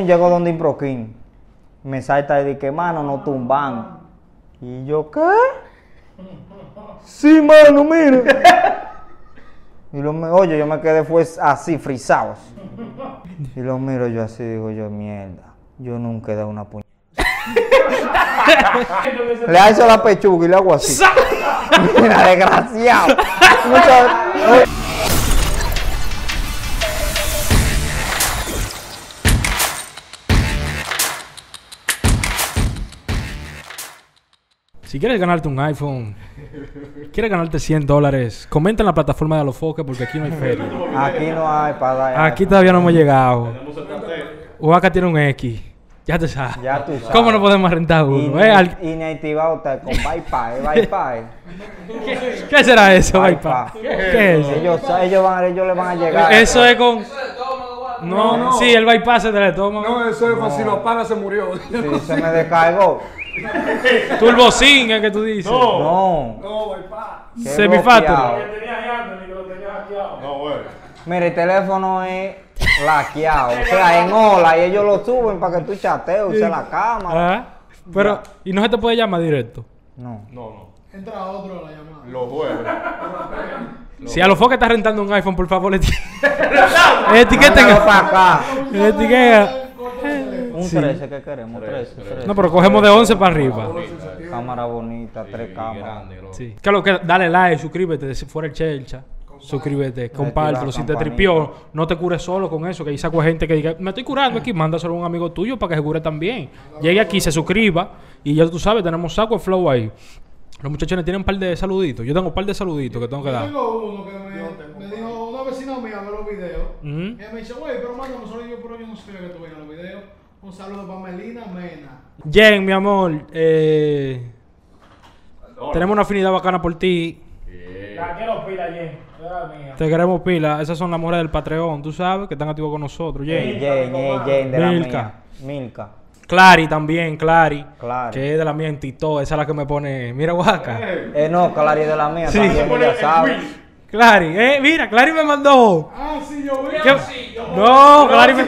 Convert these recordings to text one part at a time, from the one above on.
Pum, llego donde Improquín. Me salta y dice, mano, no tumban. Y yo, ¿qué? Sí, mano, mira. Y lo, me- oye, yo me quedé fue así, frisados. Y lo miro yo así, digo yo, mierda. Yo nunca he dado una puñada. le hago la pechuga y le hago así. Mira, desgraciado. Mucho- Si quieres ganarte un iPhone, quieres ganarte 100 dólares, comenta en la plataforma de Alofoque porque aquí no hay feria. Aquí no hay para dar. Aquí todavía no hemos llegado. O acá tiene un X. Ya te sabes. Ya tú sabes. ¿Cómo no podemos rentar Y, uno? eh? Al- Inactivado está con Wi-Fi, Wi-Fi. ¿Qué será eso, Wi-Fi. ¿Qué es eso? Ellos, ellos, van, ellos le van a llegar. Eso es con... No, sí, el bypass es del estómago. No, eso es cuando si lo apaga se murió. Si se me descargó. Turbocin es que tú dices. No. No, wipa. qué Semifactory. bloqueado. No, güey. Mira, el teléfono es laqueado. O sea, en ola y ellos lo suben para que tú chatees, use la cámara. Ah, Pero, ¿y no se te puede llamar directo? No. No, no. Entra otro a la llamada. Los jueves. Si a lo que está rentando un iPhone, por favor, eti- etiqueten. Mándalo para acá. Etiqueta. Un 13 que queremos, 13. 13. No, pero cogemos de 11 para arriba. Cámara bonita, tres cámaras. Sí. Que lo que, dale like, suscríbete, si fuera el chelcha. Suscríbete, compártelo. Si te tripió, no te cures solo con eso. Que ahí saco gente que diga, me estoy curando aquí, mándaselo a un amigo tuyo para que se cure también. Llegue aquí, se suscriba y ya tú sabes, tenemos saco de flow ahí. Los muchachones tienen un par de saluditos. Yo tengo un par de saluditos que tengo que dar. Tengo uno que me, me dijo una vecina mía ve los videos. Ella me dice, güey, pero mándame solo yo, pero yo no sabía que tú los videos. Un saludo para Melina Mena. Jen, mi amor, eh, tenemos una afinidad bacana por ti. La quiero pila, Jen. Era mía. Te queremos pila. Esas son las mujeres del Patreon, tú sabes, que están activos con nosotros. Jen. Jen, Jen, Jen, de la Milka. mía. Milka. Clary también, Clary. Clary. Que es de la mía en Tito. Esa es la que me pone. Mira, Oaxaca. Eh, no, Clary de la mía Sí. también, ya sabes. Clary, eh, mira, Clary me mandó. Ah, sí, yo vi. ¿Qué? No, Clary me,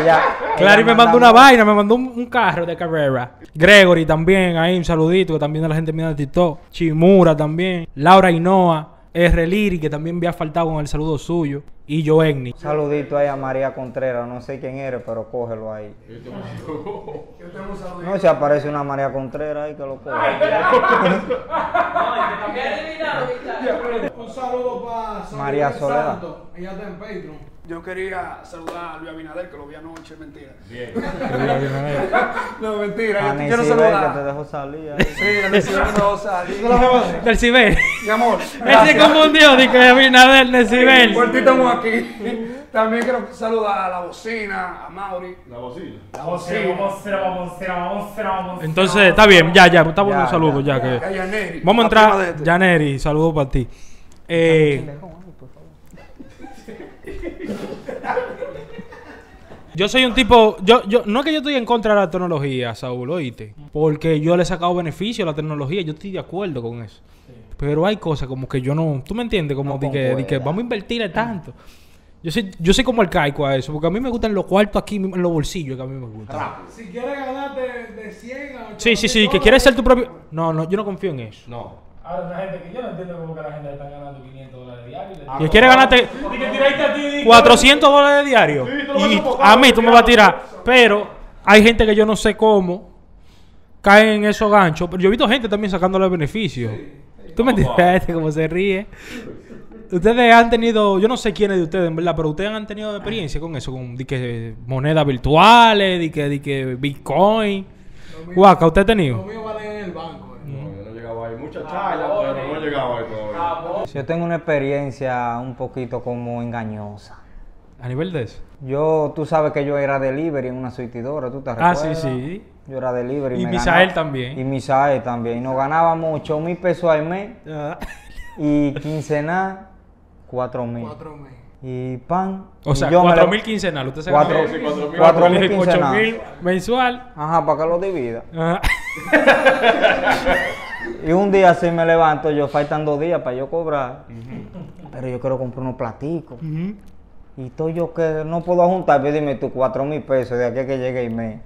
Ella, Clary ella me mandó una vaina, me mandó un, un carro de carrera. Gregory también, ahí un saludito, que también de la gente mía de Tito. Chimura también. Laura Hinoa. R. Liri, que también me ha faltado con el saludo suyo. Y Joenny. Saludito ahí a María Contreras, no sé quién eres, pero cógelo ahí. No, si aparece una María Contreras ahí que lo coge. Un saludo para María Soledad. Ella está en Patreon. Yo quería saludar a Luis Abinader, que lo vi anoche, mentira. Bien. No, mentira. A Yo quiero que te saludar. dejó salir ahí. Sí, a Bell me dejó salir. Del Ciber. Mi amor. Él se confundió, de que Abinader del Ciber. Por ti estamos aquí. También quiero saludar a la bocina, a Mauri. La bocina. Vamos a hacer, vamos a hacer, vamos a hacer, vamos a hacer, vamos a hacer. Entonces, está bien, ya, ya, está bueno Ya, un saludo, ya, ya, que. A Yaneri. Vamos a la entrar, este. Janeri, saludo para ti. Eh, yo soy un tipo, yo, yo, no es que yo estoy en contra de la tecnología, Saúl, oíste, porque yo le he sacado beneficio a la tecnología, yo estoy de acuerdo con eso. Pero hay cosas como que yo no, tú me entiendes, como No de, que, de que vamos a invertirle tanto. Yo soy, yo soy como arcaico a eso, porque a mí me gustan los cuartos aquí en los bolsillos que a mí me gustan. Si quieres ganarte de 100 a 80 Sí, sí, sí, que quieres ser tu propio... No, no, yo no confío en eso. No. Ahora, una gente que yo no entiendo cómo que la gente le está ganando 500 dólares diarios. Y quiere ganarte Y que tiraste a ti. di- 400 dólares diarios. Lo y vas a mí tú me vas a tirar. Pero hay gente que yo no sé cómo caen en esos ganchos. Pero yo he visto gente también sacándole beneficios. ¿Tú me entiendes? Este cómo se ríe. Ustedes han tenido, yo no sé quiénes de ustedes, en verdad, pero ustedes han tenido experiencia con eso, con di que, monedas virtuales, di que, di que Bitcoin. Guaca, ¿usted ha Lo tenido? mío vale en el banco. eh. No, yo no llegaba ahí. Mucha chaya, pero no llegaba ahí todavía. Yo tengo una experiencia un poquito como engañosa. A nivel de eso. Yo, tú sabes que yo era delivery en una suitidora, ¿tú te Ah, recuerdas? sí, sí. Yo era delivery. Y me Misael ganaba- también. Y Misael también. Y nos ganábamos 8 mil pesos al mes Ah. y quincenal 4 mil. Cuatro meses. Y pan. O sea, yo me 4 le- mil quincenal. Usted se Cuatro- gana Sí, cuatro mil. cuatro mil 8 quincenal. mil mensual. Ajá, para que lo divida. Ajá. Y un día así me levanto, yo faltan dos días para yo cobrar. Pero yo quiero comprar unos platicos. Y todo yo que no puedo juntar, pues dime tú, cuatro mil pesos de aquí que llegue y me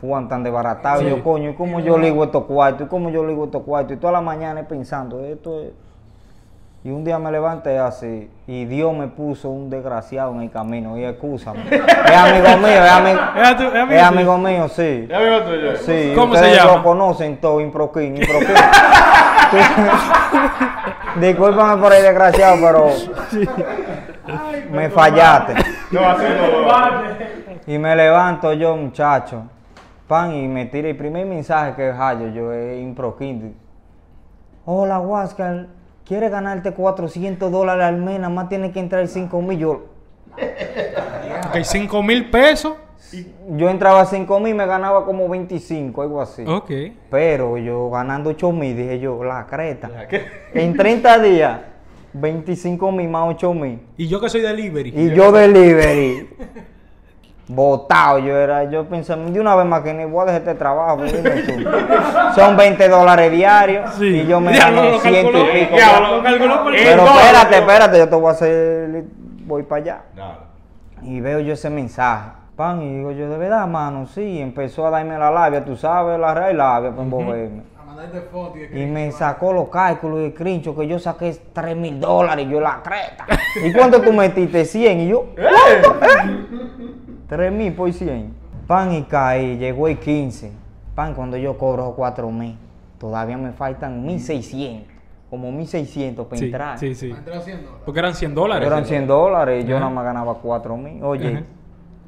fuan tan desbaratados. Y yo, coño, ¿y cómo yo ligo estos cuartos? ¿Y cómo yo ligo estos cuartos? Y toda la mañana pensando, esto es... Y un día me levanté así y Dios me puso un desgraciado en el camino. Y excúsame. es amigo mío, es, ami- Es tu- es amigo es amigo mío, sí. ¿Ya amigo tuyo? Sí, ¿Cómo se ustedes llama? lo conocen todo, Improquín, Improquín. Discúlpame por el desgraciado, pero me fallaste. No, así no. Y me levanto yo, muchacho, pan, y me tira el primer mensaje que hallo yo es Improquín. Hola, Huáscar, ¿quieres ganarte 400 dólares al mes? Nada más tienes que entrar 5 mil. Yo, Ok, 5 mil pesos. yo entraba 5 mil, me ganaba como 25, algo así. Ok. Pero yo ganando 8 mil, dije yo, la creta. En 30 días, 25 mil más 8 mil. Y yo que soy delivery. Y yo delivery. Botado yo era, yo pensé, de una vez más que ni voy a dejar este trabajo, dime tú. Son 20 dólares diarios Sí. y yo me gano lo ciento y pico. diablo, lo calculó por Pero espérate, espérate, yo te voy a hacer, voy para allá. Nada. Y veo yo ese mensaje. Pan, y digo yo, de verdad, mano, sí, empezó a darme la labia, tú sabes, la real labia para envolverme. Y Y me sacó los cálculos y el crincho que yo saqué 3 mil dólares y yo la creta. ¿Y cuánto tú metiste? 100 y yo, ¿cuánto? ¿Eh? 3 mil por 100. Pan y caí, llegó el 15. Pan, cuando yo cobro 4 mil, todavía me faltan 1600. Como 1600 para Sí, entrar. sí, sí. Para entrar haciendo. Porque eran 100 dólares. Eran 100 dólares yo Ajá. nada más ganaba 4 mil. Oye, Ajá.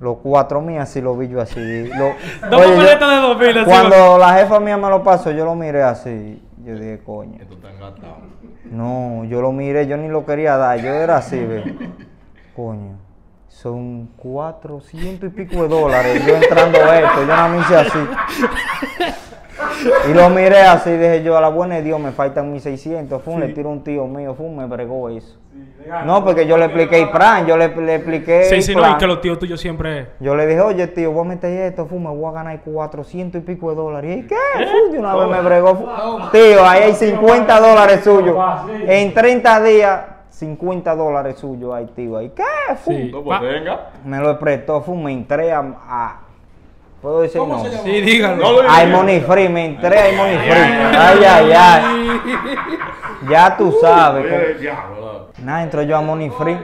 los 4 mil así lo vi yo así. Lo, Dos Oye, yo- de 2 mil. así, cuando la jefa mía me lo pasó, yo lo miré así. Yo dije, coño. Esto está engatado. No, yo lo miré, yo ni lo quería dar, yo era así, ve. Coño, son 400 y pico de dólares yo entrando a esto, yo no me hice así. Y lo miré así, dije yo, a la buena de Dios me faltan 1600. Fue, le tiro un tío mío, fue, me bregó eso. No, porque yo le expliqué el plan, yo le, le expliqué Sí, sí, no, y que los tíos tuyos siempre. Yo le dije, oye tío, voy a meter esto, fu, me voy a ganar 400 y pico de dólares. ¿Y qué? Fu, de una vez me bregó. Tío, ahí hay 50 dólares suyos. En 30 días, 50 dólares suyos ahí, tío. ¿Y qué? Fu. Sí. No, pues venga. Me lo prestó, fu, me entré a... a- ¿Puedo decir ¿Cómo no? se llama? Sí, díganlo. No lo Ay, Money Free, me entré a Money Free. Ay, ay, ay. Ya tú sabes. Oye, diablo. Nada, entro yo a Money Free.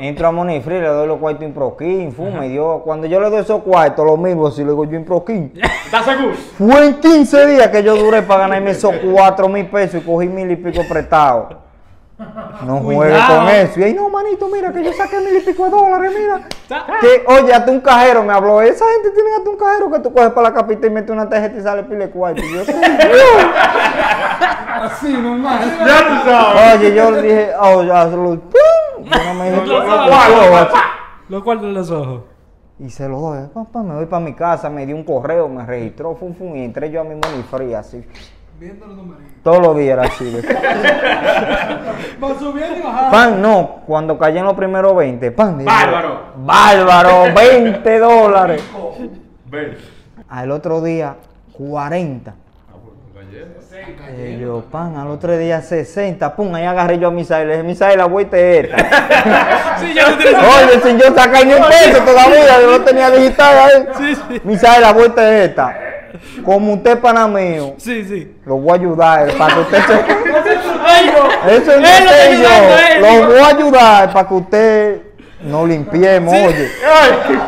Entro a Money Free, le doy los cuartos en Proquín. Fu, me dio, cuando yo le doy esos cuartos, los mismos, si le digo yo en Proquín. ¿Estás seguro? Fue en 15 días que yo duré para ganarme esos 4 mil pesos y cogí mil y pico prestados. No juegues Cuidado. con eso. Y ahí, no, manito, mira que yo saqué mil y pico de dólares, mira. Que, oye, hasta un cajero me habló. Esa gente tiene hasta un cajero que tú coges para la capita y metes una tarjeta y sale pile cuarto. Y yo, Así, normal. Ya tú sabes. oye, yo le dije, oh, ya, solo, ¡pum! Yo no me dije. Los cuartos de los ojos. Y se lo doy, papá, me voy para mi casa, me dio un correo, me registró, fum, fum, y entré yo a mi money free, así. Todos los días era así. de- Va subiendo y bajando. Pan, no, cuando caí en los primeros 20, pan. Bárbaro. Bárbaro, 20 dólares. Al otro día, 40. Ah, pues. Eh, yo, pan, al otro día 60, pum, ahí agarré yo a Misael, le dije, Misael, la vuelta es esta. Sí, ya no. Oye, si yo saqué ni un peso todavía, yo no tenía digital ahí. Sí, sí. Misael, la vuelta es esta. Como usted es pana mío, Sí, sí. lo voy a ayudar para que usted se... Eso es Él lo yo. voy a ayudar para que usted no limpiemos, oye.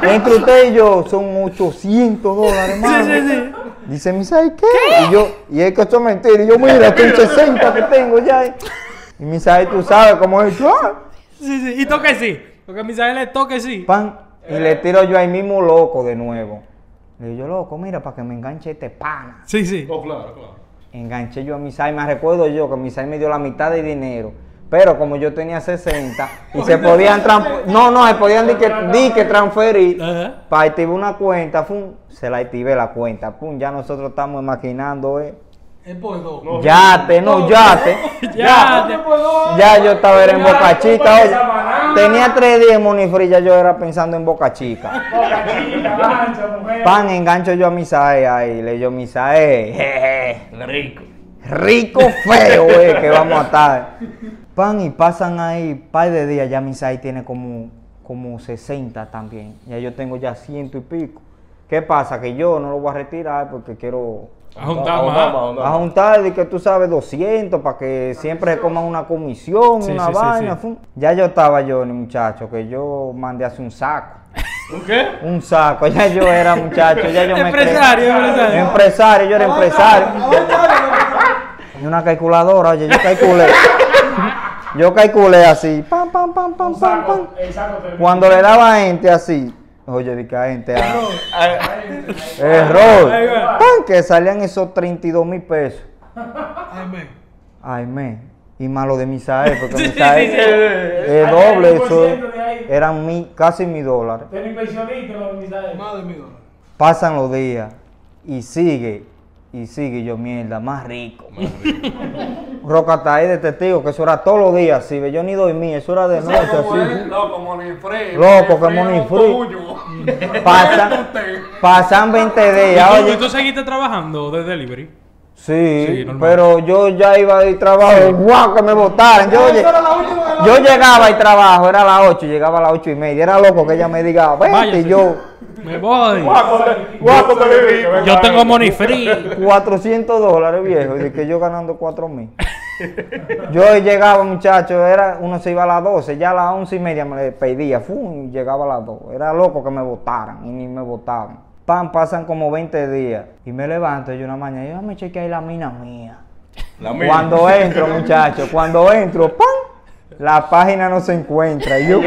Entre usted y yo son 800 dólares más. Sí, sí, sí. Dice, Misael, ¿qué? Y yo, y es que eso es mentira. Y yo, mira, estoy 60 que tengo ya. Y Misael, tú sabes cómo es. Ah, Sí, sí. Y toque sí. Porque a Misael le toque sí. Pan. Y le tiro yo ahí mismo loco de nuevo. Le digo yo, loco, mira, para que me enganche este pana. Sí, sí. Oh, claro, claro. Enganché yo a Misai, me recuerdo yo que Misai me dio la mitad de dinero. Pero como yo tenía 60 y se podían tran- no, no, se podían di que, di que transferir Ajá. para activar una cuenta, pum, se la activé la cuenta, pum, ya nosotros estamos maquinando, eh. Es por dos. No. Yate, no, yate. Ya, por dos. Ya yo estaba en Boca Chica, oye. Tenía tres días en Monifree, ya yo era pensando en Boca Chica. Boca chica, mancha, mujer. Pan, engancho yo a Misae ahí, le digo, Misae, jeje, rico. Rico feo, eh, que vamos a estar. Pan, y pasan ahí par de días, ya Misae tiene como, como 60 también. Ya yo tengo ya ciento y pico. ¿Qué pasa? Que yo no lo voy a retirar porque quiero A juntar Ahondamos, más. ahondamos. a juntar de que tú sabes 200 para que siempre se coman una comisión, Sí, una sí, vaina. sí. fun. Ya yo estaba yo, ni muchacho, que yo mandé hace un saco. ¿Un qué? Un saco, ya yo era muchacho, ya yo me Empresario, creí- empresario. Empresario, yo era empresario. Y una calculadora, oye, yo calculé. Yo calculé así, pam, pam, pam, pam, pam, pam. Cuando le daba gente así, oye, di que a gente, ah, error, pam, que salían esos 32 mil pesos. Amén. Ay, me, y malo de Misael, porque Misael sí, sí. es Hay doble, eso de eran mi, casi mi dólar. Tiene inversionista los misajes. Más de mi dólar. Pasan los días y sigue, y sigue yo, mierda, más rico. Roca está ahí de testigo, que eso era todos los días, ve, yo ni dormí, eso era de noche, así. Loco, Monifree. Loco, que Monifree. Pasan, pasan 20 días, ¿Y tú, oye. y tú seguiste trabajando de delivery? Sí, pero yo ya iba a ir trabajo, guau, que me votaran. Yo, oye, yo llegaba y trabajo, era a las 8, llegaba a las 8 y media. Era loco que ella me diga, vente, Váyase. y yo, Me voy. Guapo te viví. Yo tengo money free. 400 dólares, viejo, y de que yo ganando 4 mil. Yo llegaba, muchacho, era, uno se iba a las 12, ya a las 11 y media me le pedía, fum, llegaba a las 2. Era loco que me votaran, y ni me votaban. Pan, pasan como 20 días, y me levanto yo una mañana, y yo me chequeé la mina mía. La mía. Cuando entro, muchacho, cuando entro, ¡pam! La página no se encuentra. Y yo.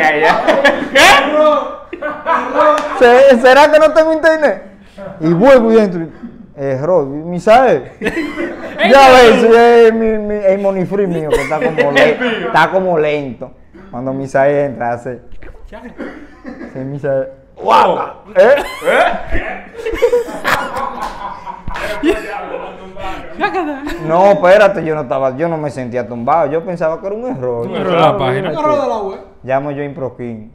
"¿Se- ¿será que no tengo internet? Y vuelvo y entro. Error, Misael. ya ves, es mi, mi, el money free mío que está como, le- está como lento. Cuando Misael entra, hace. Sí, Misael. Wow. ¿Eh? No, espérate, yo no estaba, yo no me sentía tumbado. Yo pensaba que era un error. Un error en la página. Un error de la web. Llamo yo a Improkin.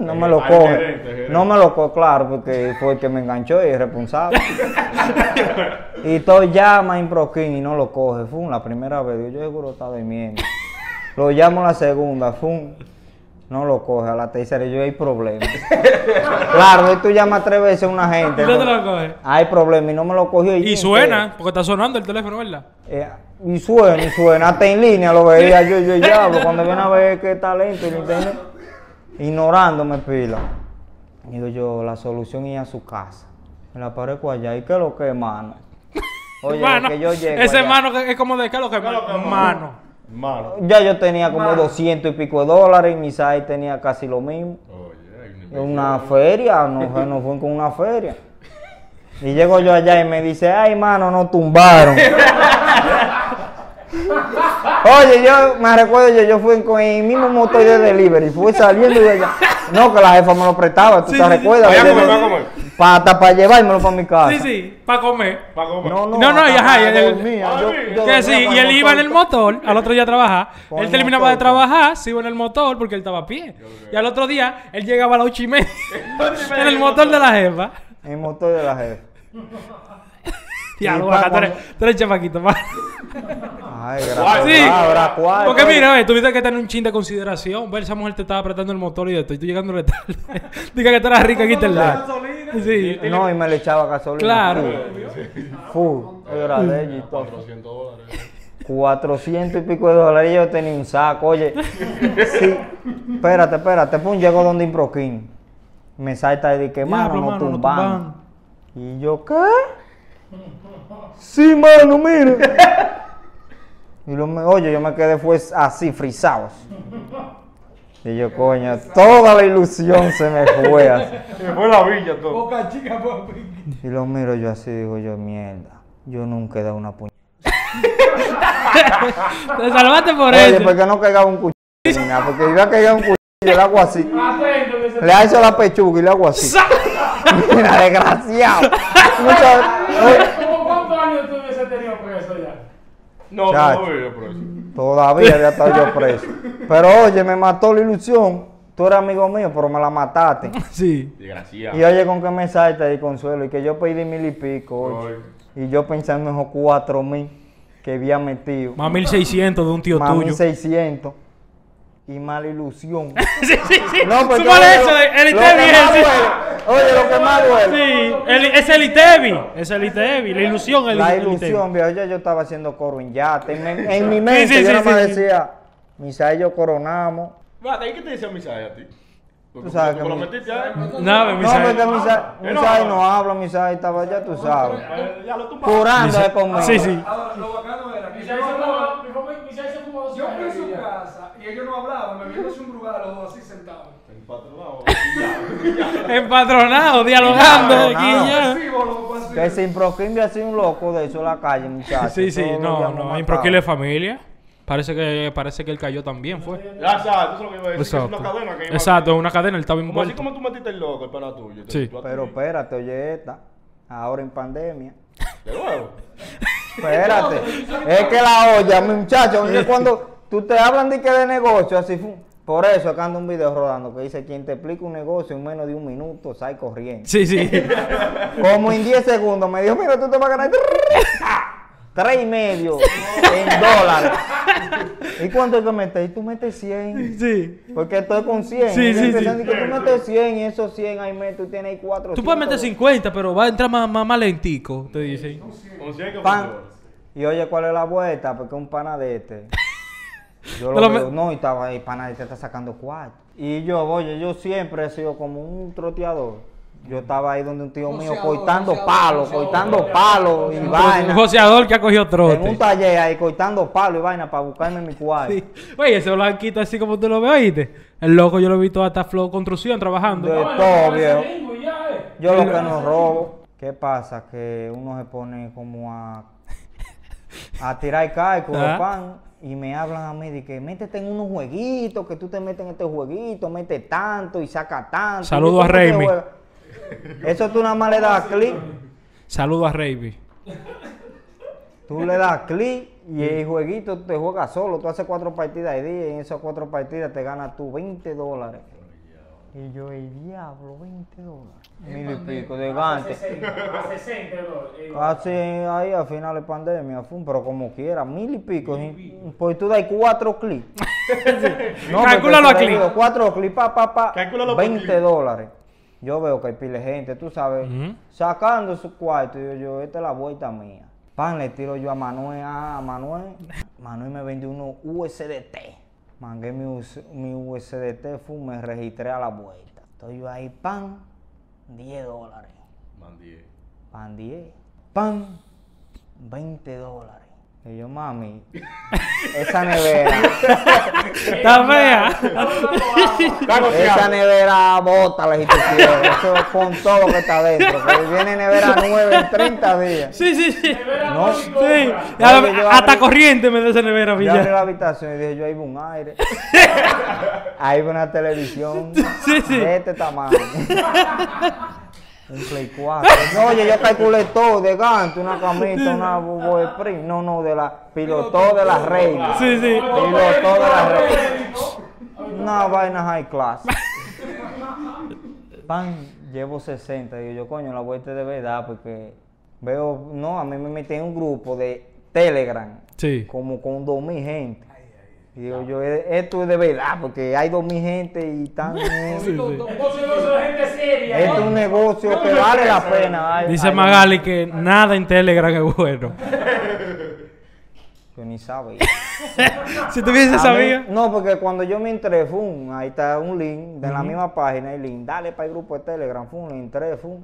No me lo coge. No me lo coge, claro, porque fue el que me enganchó y es responsable. y todo llama a Improkin y no lo coge. Fue la primera vez. Yo seguro estaba durmiendo. Lo llamo la segunda. Fue no lo coge. A la tercera yo hay problemas. claro, y tú llamas tres veces a una gente. ¿Y no te lo coge? Hay problemas y no me lo cogió. Y suena, porque está sonando el teléfono, ¿verdad? Eh, y suena, y suena, hasta en línea lo veía yo, yo diablo, cuando viene a ver que está lento el internet, ignorándome pila. Digo yo, la solución es ir a su casa. Me la parezco allá, ¿y qué es lo que mano? Oye, Mano, que yo llego ese allá, mano que es como de qué es lo que mano. Mano. Ya yo tenía como 200 y pico de dólares y mi site tenía casi lo mismo. Oye, En Una feria, no, fue- no fue con una feria. Y llego yo allá y me dice, ay, mano, no tumbaron. Oye, yo me recuerdo, yo, yo fui con el mismo motor de delivery, fui saliendo de allá. No, que la jefa me lo prestaba, ¿tú Sí, te sí, sí. recuerdas? Vaya a comer, vaya a comer. Para, para llevármelo para mi casa. Sí, sí, para comer. Pa' comer. No, no, No, no, y ajá, para el- Yo- que yo Que dormía sí, y él iba en el motor, al otro día a trabajar. Él terminaba de motor, trabajar, se iba en el motor porque él estaba a pie. Y al otro día, él llegaba a las ocho y media en el motor de la jefa. El motor de la jefa. Pa' acá tú eres, tú eres chamaquito, pa. Ay, Sí, gracias. Ahora, ¿cuál? porque mira, ve, tuviste que tener un chin de consideración. Ver, esa mujer te estaba apretando el motor y de esto, y tú llegándole tarde. Diga que tú eras rica aquí internet. Sí. No, y me le echaba gasolina. Claro. Full. Full. Era de ella y todo. 400 dólares. 400 y pico de dólares y yo tenía un saco. Oye, sí. Espérate, espérate. Pum, llego donde Improquín. Me salta y dice, que mano, no tumban. Y yo, ¿qué? Sí, mano, mira. Y lo, me- oye, yo me quedé fue así, frisados. Y yo, coño, toda la ilusión se me fue así. Se fue la villa todo. Boca chica, papi. Y lo miro yo así, digo yo, mierda. Yo nunca he dado una puñada. Te salvaste por Oye, eso. porque no caigaba un cuchillo ni nada, porque iba a caer un cuchillo y le hago así. Le hago la pechuga y le hago así. Mira, desgraciado. Mucha- ¿Cómo cuántos años tú hubiese tenido preso ya? No, Chacho. no, no, por eso. Todavía había estado yo preso. Pero oye, me mató la ilusión. Tú eres amigo mío, pero me la mataste. Sí. Desgraciado. Y oye, con que me salta y consuelo. Y que yo pedí mil y pico. oye. Y yo pensando en esos cuatro mil que había metido. Más 1600 de un tío Más tuyo. 1600. Y mala ilusión. sí, sí, sí. No, Súmale oye, eso, el Itevi duele, Oye, lo que más duele. Sí, el- es el Itevi. Es el Itevi. La ilusión, el, La ilusión, viejo. Ya yo estaba haciendo coro en yate. En, mi- en mi mente sí, yo sí, nada más sí, sí. decía, Misael y yo coronamos. ¿y qué te decía Misael a ti? Tú sabes que lo metiste ahí. No, No, porque Misael, Eh, no. Habla, Misael estaba, ya tú sabes. Ya lo tumbas. Curándose conmigo. Sí, sí. Ahora, lo bacano era que yo fui a su casa y ellos no hablaban, me viendo un brugal los dos así sentados. Empatronado. Empatronado, dialogando. Que sin Improquimbe así un loco de eso en la calle, muchachos. Sí, sí, no, no. Improquile familia. Parece que, parece que él cayó también, fue. Exacto, eso es lo que iba a decir. que Es Exacto. una cadena que Exacto, es una cadena, él estaba Como así como tú metiste el loco, el pana tuyo. Sí. tú- Pero espérate, oye esta. Ahora en pandemia. De nuevo. Espérate. es que la olla, mi muchacho, oye, cuando tú te hablan de que de negocio, así fue. Por eso acá anda un video rodando que dice, quien te explica un negocio en menos de un minuto, sale corriendo. Sí, sí. Como en 10 segundos me dijo, mira, tú te vas a ganar tres y medio en dólares. ¿Y cuánto hay que meter? Y tú metes 100. Sí. Porque estoy con 100. Sí, sí, sí. que tú metes 100 y esos 100 ahí metes, tú tienes ahí 4. Tú puedes meter 50, pero va a entrar más, más, más lentico, te dicen. Si hay que Pan. Y oye, ¿cuál es la vuelta? Porque un pana de este. Yo No lo veo, me- no, y estaba ahí, pana de este está sacando cuarto. Y yo, oye, yo siempre he sido como un troteador. Yo estaba ahí donde un tío mío Joseador, cortando joseador, palos, joseador. cortando palos y Un vaina. joseador que ha cogido En un trote. taller ahí cortando palos y vaina para buscarme mi cuarto. Sí. Oye, ese blanquito así como tú lo ves, ¿oíste? El loco yo lo he visto hasta Flow Construcción trabajando. De Bueno, todo, viejo. ya, eh. Yo lo que no robo. ¿Qué pasa? Que uno se pone como a, a tirar cálculo, Ajá. pan, y me hablan a mí de que métete en unos jueguitos, que tú te metes en este jueguito, mete tanto y saca tanto. Saludo ¿Y a Raimi. Eso tú nada más le das clic, Saludo a Raby. tú le das clic y el jueguito te juega solo. Tú haces cuatro partidas al día y en esas cuatro partidas te ganas tú 20 dólares. Y yo, el diablo, 20 dólares. Mil y pico de gante. 60, a 60, bro. Eh, Casi ahí a final de pandemia, fue, pero como quiera, mil y pico. y- Pues tú das cuatro clics. Calcúlalo porque a clic. Cuatro clics, pa, pa, pa. Calcúlalo por 20 clic. dólares. Yo veo que hay pile de gente, tú sabes, sacando su cuarto. Y yo, yo, esta es la vuelta mía. Pan, le tiro yo a Manuel, a Manuel. Manuel me vendió unos USDT. Mangué mi, mi USDT, fue, me registré a la vuelta. Estoy yo ahí, pan, 10 dólares. Mandie. Pan 10. Pan 20 dólares. Y yo, mami, esa nevera, Está fea. esa nevera, tú quieres. Eso con todo lo que está dentro. Que viene nevera nueva en 30 días. Sí, sí, sí. No, Sí. Yo Hasta abrí- corriente me da esa nevera, yo abrí la habitación y dije, yo ahí un aire. Ahí va una televisión Sí, sí. de este tamaño. Un Play 4. No, oye, yo calculé todo de gancho, una camita, una Bobo Spring. No, no, de la piloto de las reinas. Sí, sí. Piloto de las reinas. Una vaina high class. Pan, llevo 60. Digo yo, coño, la vuelta de verdad, porque veo, no, a mí me metí en un grupo de Telegram, Sí. como con 2000 gente. Y digo yo, "E- esto es de verdad, porque hay 2000 gente y están. Sí, sí. Esto es un negocio que vale la pena. Ay, Dice ay, Magali que nada en Telegram es bueno. Yo ni sabía. Si tuviese A mí- sabido. No, porque cuando yo me entré, fum, ahí está un link de la misma página, el link, dale para el grupo de Telegram, fum, le entré, fum,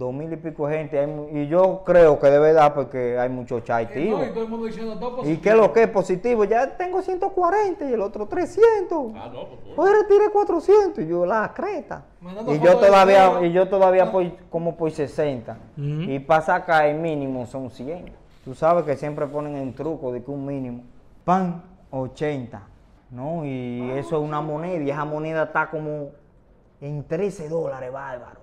dos mil y pico de gente, hay y yo creo que de verdad porque hay muchos No, activos. y todo el mundo diciendo todo ¿Y qué es lo que es positivo? Ya tengo 140 y el otro 300. Ah, no, pues. Hoy retiré 400 y yo la creta. Y yo todavía, y yo todavía por, como por 60. Ujú. Y para sacar el mínimo son 100. Tú sabes que siempre ponen en truco de que un mínimo. Pan, 80. No, y eso es una moneda y esa moneda está como en 13 dólares, bárbaro.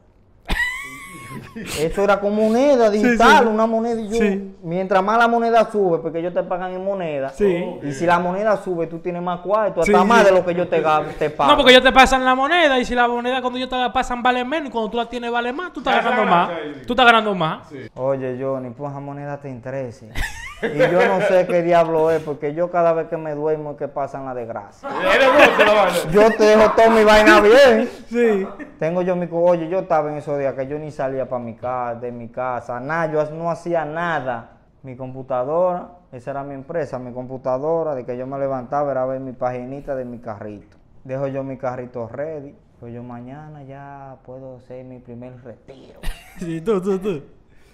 Eso era como moneda digital, sí. una moneda. Y yo, Sí. Mientras más la moneda sube, porque ellos te pagan en moneda. Sí. Y si la moneda sube, tú tienes más cuarto, Sí, hasta más sí. de lo que yo te, te pago. No, porque ellos te pasan la moneda y si la moneda cuando ellos te la pasan vale menos y cuando tú la tienes vale más, tú estás ganando más. Tú estás ganando más. Oye, Johnny, pues esa moneda te interesa. Y yo no sé qué diablo es, porque yo cada vez que me duermo es que pasan la desgracia. Yo te dejo toda mi vaina bien. Sí. Tengo yo mi... Oye, yo estaba en esos días que yo ni salía para mi casa, de mi casa, nada, yo no hacía nada. Mi computadora, esa era mi empresa, mi computadora, de que yo me levantaba era ver mi paginita de mi carrito. Dejo yo mi carrito ready, pues yo mañana ya puedo hacer mi primer retiro. Sí, tú, tú, tú.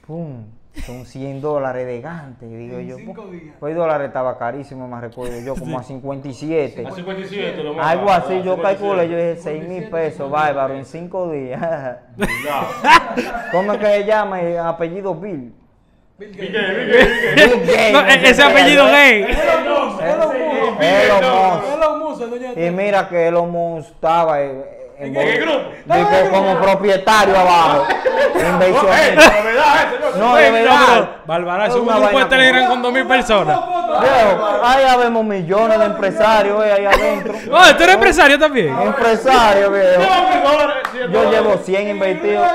Pum, son 100 dólares de gante, digo En yo. cinco días. Pues dólares estaba carísimo, me recuerdo yo, como a 57. A 57 lo más Algo así, yo 57. calculé, yo dije 6 mil pesos, bárbaro, en 5 días. ¿Cómo es que se llama? Eh, Apellido Bill. Gates. Gates, No, ese apellido gay. Elon Musk, Elon Musk. El Y mira que Elon Musk estaba eh, en, ¿En qué grupo? como propietario abajo. Inversionista. no. No, de verdad. Bárbara, Es es un una grupo de Telegram con 2000 personas. Ahí vemos millones de empresarios eh, ahí adentro. Oh, ¿tú eres empresario también? Empresario, viejo. dólares, 100 Yo llevo 100 invertidos.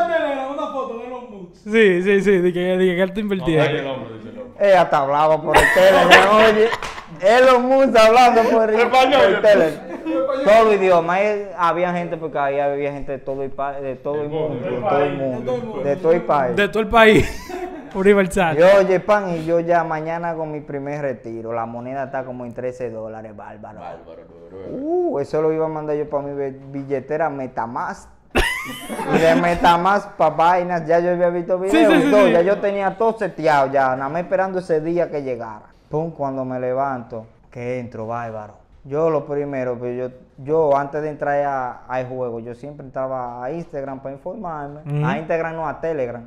Sí, sí, sí, de que, de que él te No, invertía. el el. Eh, hasta hablaba por el Telegram, oye. Elon Musk hablando por el, por el Telegram. Todo idioma. ahí había gente, porque ahí había gente de todo el, pa- de todo el mundo, de todo el mundo, de todo el país. De todo el país. Universal. Yo, oye, pan, y yo ya mañana hago mi primer retiro. La moneda está como en 13 dólares, bárbaro. Bárbaro, bárbaro. Uh, eso lo iba a mandar yo para mi billetera Metamask. y de Metamask para vainas, ya yo había visto videos Sí, sí, sí, y todo, ya yo tenía todo seteado, ya, nada más esperando ese día que llegara. Pum, cuando me levanto, que entro, bárbaro. Yo lo primero, pues yo, yo antes de entrar a- al juego, yo siempre entraba a Instagram para informarme. A Instagram no, a Telegram.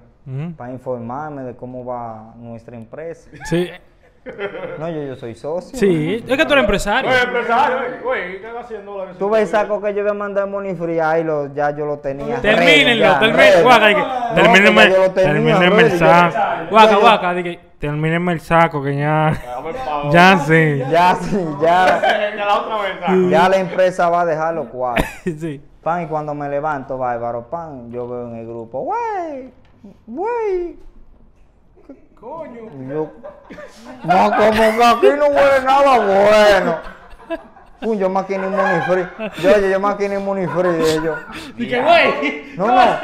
Para informarme de cómo va nuestra empresa. Sí, No, yo, yo soy socio. sí. Es que tú eres empresario. Oye, empresario, güey, güey, ¿qué 100 dólares? Tú ves el saco que yo iba a mandar en Money Free, ahí lo, ya yo lo tenía. Termínenlo, No, termínenme, el saco. Guaca, guaca, termínenme el saco que ya. Ya sí. Ya, sí, ya, Que la otra vez, saco. ya la empresa va a dejar los cuadros. Sí. Pan, y cuando me levanto, bárbaro, pan, yo veo en el grupo, güey, güey. Coño. Yo, no, como que aquí no huele nada bueno. Pum, yo más que ni Money Free. Yo, oye, yo más que ni Money Free, dije yo. Güey. No, no.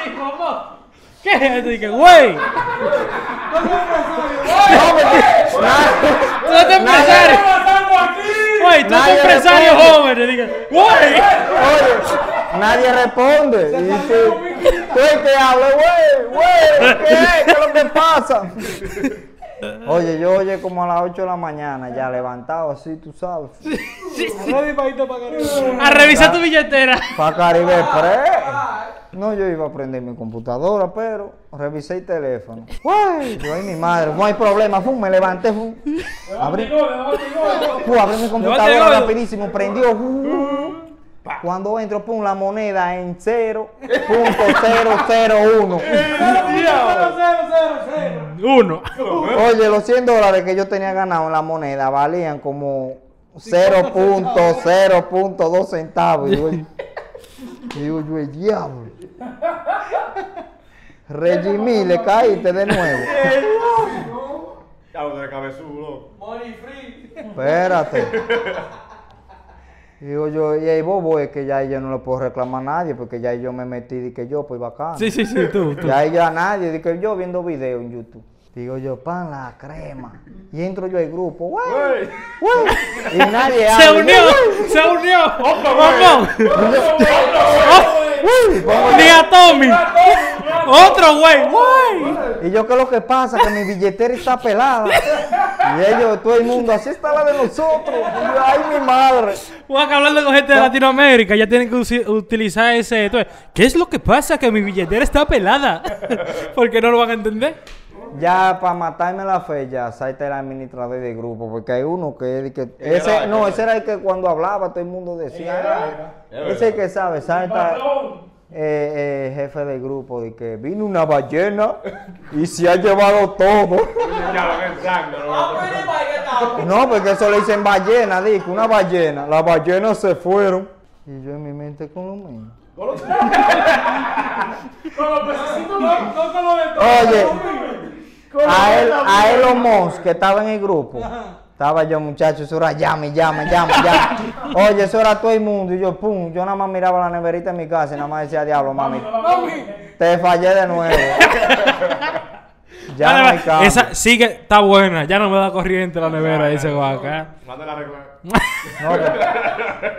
¿Qué es esto? Di que, güey. No, me Tú eres empresario. Güey, tú eres empresario joven. Di que, güey. Oye, nadie responde. Y tú, tú el que habla, güey, güey, ¿qué es? ¿Qué es lo que pasa? Oye, yo oye como a las 8 de la mañana, ya levantado así, tú sabes. A revisar tu billetera. Para Caribe Express. No, yo iba a prender mi computadora, pero revisé el teléfono. Güey, yo, ay, mi madre, no hay problema, fum, me levanté, fum. Abrí, fum, abrí mi computadora rapidísimo, prendió. fum. Cuando entro, pum, la moneda en 0.001. Uno. Oye, los 100 dólares que yo tenía ganado en la moneda valían como 0.0.2 centavos. Y digo, y digo yo, el diablo. Regimí, le caíste de nuevo. Ya, de cabezudo. Espérate. Digo yo, y el bobo es que ya yo no le puedo reclamar a nadie porque ya yo me metí y que yo, pues bacán. Sí, sí, sí, tú. tú. Ya ya nadie, di que yo viendo videos en YouTube. Digo yo, pan la crema. Y entro yo al grupo, güey. Y nadie Se habla. unió, se unió. Vamos. Uy, pongo Ni a Tommy. Otro güey, güey. Y yo, ¿qué es lo que pasa? Que mi billetera está pelada. Y ellos, todo el mundo, así está la de nosotros. Y yo, ay, mi madre. Guaca, hablando con gente de Latinoamérica, ya tienen que utilizar ese. entonces, ¿Qué es lo que pasa? Que mi billetera está pelada. Porque no lo van a entender. Ya para matarme la fe, ya salta el administrador del grupo, porque hay uno que, es de que ese, era, no, era. ese era el que cuando hablaba todo el mundo decía, "Ah". ese es el que sabe, salta eh, eh, jefe del grupo de que vino una ballena y se ha llevado todo. No, porque eso le dicen ballena, dice, una ballena. Las ballenas se fueron. Y yo en mi mente con lo mismo. Oye, a él, a Elon Musk, que estaba en el grupo. Estaba yo, muchacho, eso era llame, llame, llame, llame. Oye, eso era todo el mundo. Y yo, pum, yo nada más miraba la neverita en mi casa y nada más decía, diablo, mami, te fallé de nuevo. ya no hay cambio. Esa sigue, está buena. Ya no me da corriente la nevera, dice Guaca. No,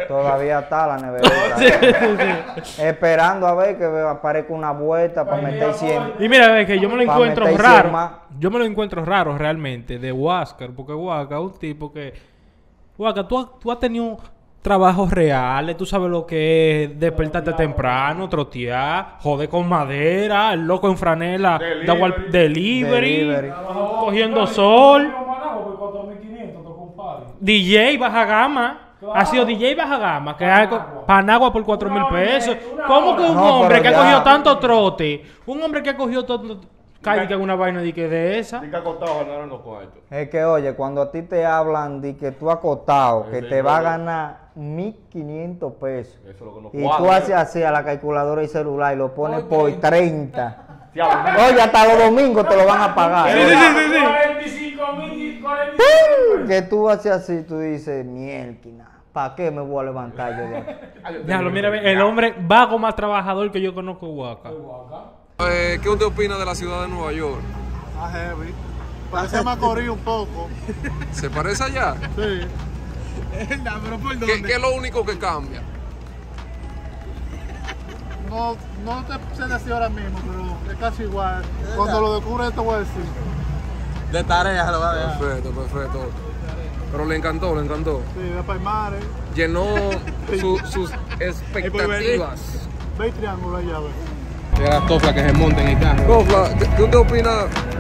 todavía está la neverita. Esperando a ver que aparezca una vuelta para meter 100. Y mira, ve que yo me lo encuentro raro. más. Yo me lo encuentro raro realmente de Huáscar, porque Huáscar es un tipo que. Huáscar, tú, has- tú has tenido trabajos reales, tú sabes lo que es despertarte temprano, trotear, joder con madera, el loco en franela, Delivery. delivery, Delivery. cogiendo sol, Managua por 4.500 tocó un par. DJ baja gama. Ha sido DJ baja gama, que hay co- Panagua por 4 mil pesos. ¿Cómo que un No, hombre que ha cogido tanto trote, un hombre que ha cogido todo, calle que una vaina de que de esa? Acostado ganaron los cuartos. Es que, oye, cuando a ti te hablan de que tú acostado, que te va a ganar 1.500 pesos. Eso es lo que nos Y cuadra. tú haces así a la calculadora y celular y lo pones por 30. Oye, hasta los domingos te lo van a pagar. Sí, sí, sí, sí, sí. 45 mil, 45 Que tú haces así, tú dices, mierda, ¿para qué me voy a levantar yo de? Déjalo, mira, el hombre vago más trabajador que yo conozco Huaca. Eh, ¿Qué usted opina de la ciudad de Nueva York? Ah, heavy. Parece Macorís un poco. ¿Se parece allá? Sí. pero ¿por ¿Qué, qué es lo único que cambia? No, no te sé decir ahora mismo, pero es casi igual. Cuando lo descubres te voy a decir. De tarea lo va a dejar. Perfecto, perfecto. Pero le encantó, le encantó. Sí, de Paimares. Llenó su- sus expectativas. Ve el triángulo allá, ve. De las toflas que se monten en el carro. Cofla, ¿qué qué usted opina,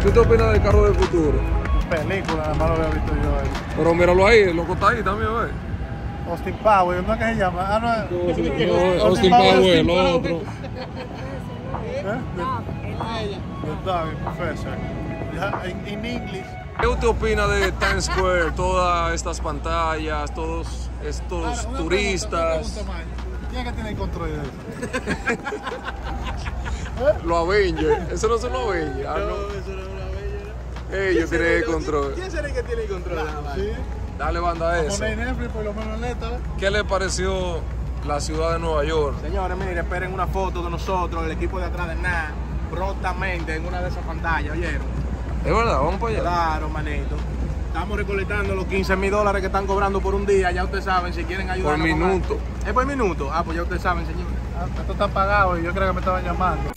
qué usted opina del carro del futuro? Película, nada más lo había visto yo ahí. Pero míralo ahí, el loco está ahí también, ¿ves? Austin Power, ¿no es que se llama? Ah, no es. No, Austin Powers, el otro. ¿Eh? ¿Qué usted opina de Times Square? Todas estas pantallas, todos estos turistas, pregunta, pregunta. ¿Quién es que tiene el control de eso? los Avengers. Eso no son los Avengers. Ah, no. Ellos tienen el control. ¿Quién será el que tiene el control de la vaina? Sí. Dale banda a eso. Poner Netflix, por lo menos neta, ¿ves? ¿Qué le pareció la ciudad de Nueva York? Señores, miren, esperen una foto de nosotros, el equipo de atrás de nada, prontamente en una de esas pantallas, ¿oyeron? Es verdad, vamos para allá. Claro, manito. Estamos recolectando los 15 mil dólares que están cobrando por un día, ya ustedes saben, si quieren ayudar. Por minuto. ¿Es por minuto? Ah, pues ya ustedes saben, señores. Ah, Esto está pagado y yo creo que me estaban llamando.